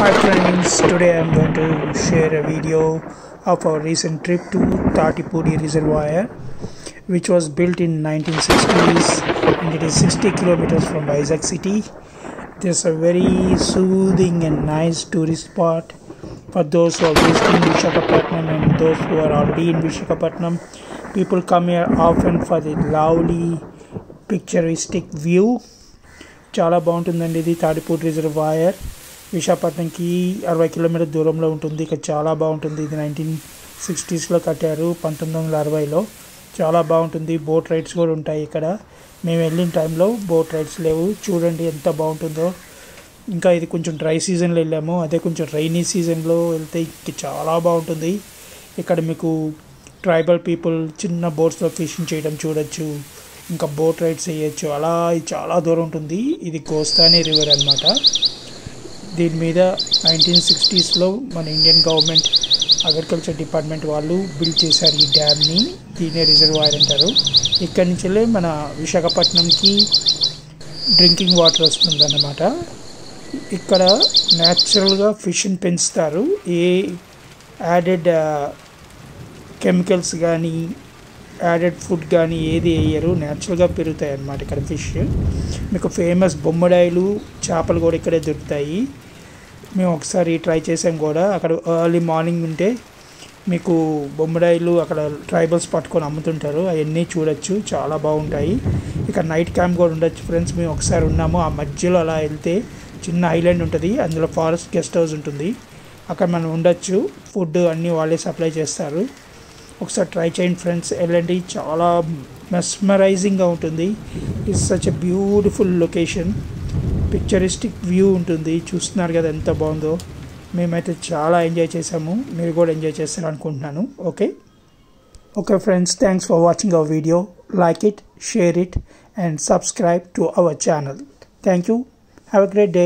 Hi friends, today I'm going to share a video of our recent trip to Tatipudi Reservoir which was built in 1960s and it is 60 kilometers from Vizag city. There's a very soothing and nice tourist spot for those who are visiting Vishakhapatnam and those who are already in Vishakhapatnam. People come here often for the lovely picturesque view. చాలా బాగుంటుందండి ఇది Tadipudi reservoir విశాఖపట్నంకి అరవై kilometre దూరంలో ఉంటుంది. ఇక్కడ చాలా బాగుంటుంది. ఇది నైన్టీన్ సిక్స్టీస్లో కట్టారు. పంతొమ్మిది వందల అరవైలో చాలా బాగుంటుంది. బోట్ రైడ్స్ కూడా ఉంటాయి ఇక్కడ. మేము వెళ్ళిన టైంలో బోట్ రైడ్స్ లేవు. చూడండి ఎంత బాగుంటుందో. ఇంకా ఇది కొంచెం డ్రై సీజన్లో వెళ్ళాము. అదే కొంచెం రైనీ సీజన్లో వెళ్తే చాలా బాగుంటుంది. ఇక్కడ మీకు ట్రైబల్ పీపుల్ చిన్న బోట్స్లో ఫిషింగ్ చేయడం చూడొచ్చు. ఇంకా బోట్ రైడ్స్ వేయచ్చు అలా చాలా దూరం ఉంటుంది. ఇది కోస్తానే రివర్ అనమాట దీని మీద నైన్టీన్ సిక్స్టీస్లో మన ఇండియన్ గవర్నమెంట్ అగ్రికల్చర్ డిపార్ట్మెంట్ వాళ్ళు బిల్డ్ చేశారు ఈ డ్యామ్ని. దీనే రిజర్వాయర్ అంటారు. ఇక్కడి నుంచి మన విశాఖపట్నంకి డ్రింకింగ్ వాటర్ వస్తుందన్నమాట. ఇక్కడ న్యాచురల్గా ఫిష్ని పెంచుతారు. ఏ యాడెడ్ కెమికల్స్ కానీ యాడెడ్ ఫుడ్ కానీ ఏది వేయరు. న్యాచురల్గా పెరుగుతాయి అన్నమాట ఇక్కడ ఫిష్ మీకు ఫేమస్ బొమ్మడాయిలు చేపలు కూడా ఇక్కడే దొరుకుతాయి. మేము ఒకసారి ట్రై చేసాం కూడా. అక్కడ ఎర్లీ మార్నింగ్ ఉంటే మీకు బొమ్మడాయిలు అక్కడ ట్రైబల్స్ పట్టుకొని అమ్ముతుంటారు. అవన్నీ చూడొచ్చు. చాలా బాగుంటాయి. ఇక్కడ నైట్ క్యాంప్ కూడా ఉండొచ్చు ఫ్రెండ్స్ మేము ఒకసారి ఉన్నాము. ఆ మధ్యలో అలా వెళ్తే చిన్న ఐలాండ్ ఉంటుంది. అందులో ఫారెస్ట్ గెస్ట్ హౌస్ ఉంటుంది. అక్కడ మనం ఉండొచ్చు. ఫుడ్ అన్నీ వాళ్ళే సప్లై చేస్తారు. ఒకసారి ట్రై చేయండి ఫ్రెండ్స్. వెళ్ళండి చాలా మెస్మరైజింగ్గా ఉంటుంది. It's such a beautiful location picturesque view ఉంటుంది. చూస్తున్నారు కదా ఎంత బాగుందో. మేమైతే చాలా ఎంజాయ్ చేసాము మీరు కూడా ఎంజాయ్ చేస్తారు అనుకుంటున్నాను okay okay friends thanks for watching our video like it share it and subscribe to our channel thank you have a great day